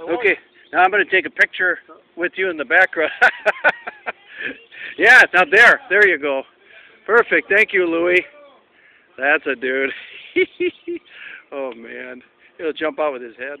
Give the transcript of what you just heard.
Okay, now I'm going to take a picture with you in the background. yeah, now there, there you go. Perfect. Thank you, Louie. That's a dude. oh man, he'll jump out with his head.